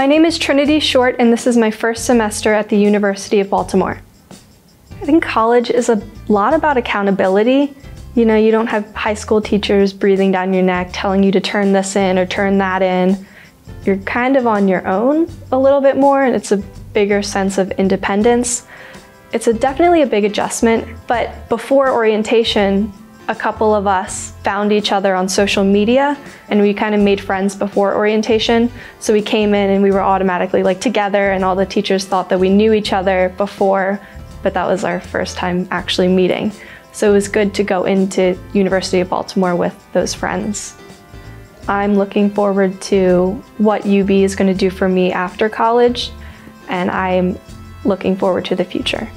My name is Trinity Short, and this is my first semester at the University of Baltimore. I think college is a lot about accountability. You know, you don't have high school teachers breathing down your neck telling you to turn this in or turn that in. You're kind of on your own a little bit more, and it's a bigger sense of independence. It's a, definitely a big adjustment, but before orientation, a couple of us found each other on social media and we kind of made friends before orientation. So we came in and we were automatically like together and all the teachers thought that we knew each other before, but that was our first time actually meeting. So it was good to go into University of Baltimore with those friends. I'm looking forward to what UB is going to do for me after college and I'm looking forward to the future.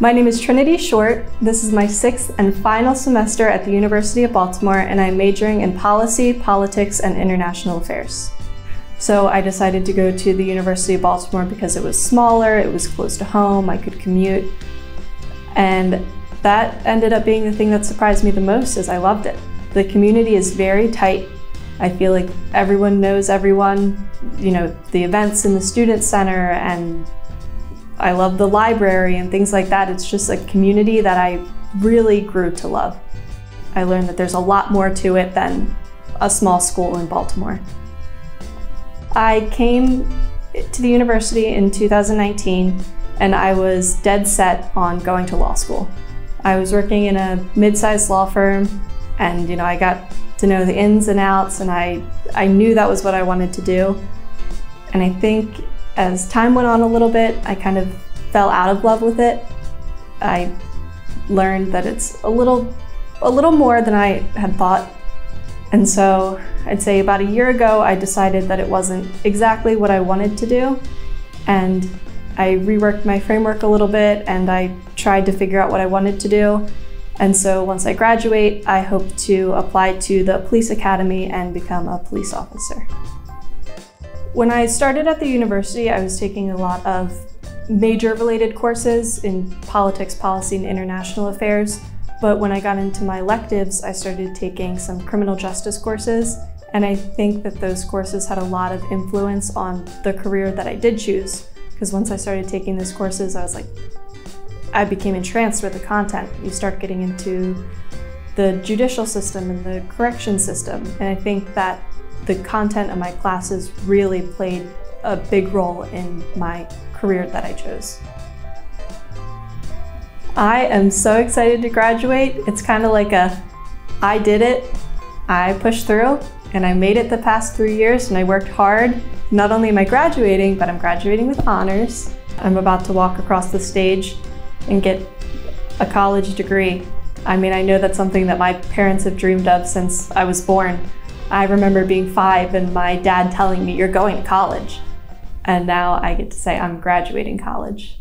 My name is Trinity Short. This is my sixth and final semester at the University of Baltimore, and I'm majoring in policy, politics, and international affairs. So I decided to go to the University of Baltimore because it was smaller, it was close to home, I could commute, and that ended up being the thing that surprised me the most as I loved it. The community is very tight. I feel like everyone knows everyone, you know, the events in the student center and I love the library and things like that. It's just a community that I really grew to love. I learned that there's a lot more to it than a small school in Baltimore. I came to the university in 2019 and I was dead set on going to law school. I was working in a mid-sized law firm and you know I got to know the ins and outs and I, I knew that was what I wanted to do. And I think as time went on a little bit, I kind of fell out of love with it. I learned that it's a little, a little more than I had thought. And so I'd say about a year ago, I decided that it wasn't exactly what I wanted to do. And I reworked my framework a little bit and I tried to figure out what I wanted to do. And so once I graduate, I hope to apply to the police academy and become a police officer. When I started at the university, I was taking a lot of major related courses in politics, policy, and international affairs. But when I got into my electives, I started taking some criminal justice courses. And I think that those courses had a lot of influence on the career that I did choose. Because once I started taking those courses, I was like, I became entranced with the content. You start getting into the judicial system and the correction system. And I think that the content of my classes really played a big role in my career that I chose. I am so excited to graduate. It's kind of like a, I did it, I pushed through, and I made it the past three years and I worked hard. Not only am I graduating, but I'm graduating with honors. I'm about to walk across the stage and get a college degree. I mean, I know that's something that my parents have dreamed of since I was born. I remember being five and my dad telling me, You're going to college. And now I get to say, I'm graduating college.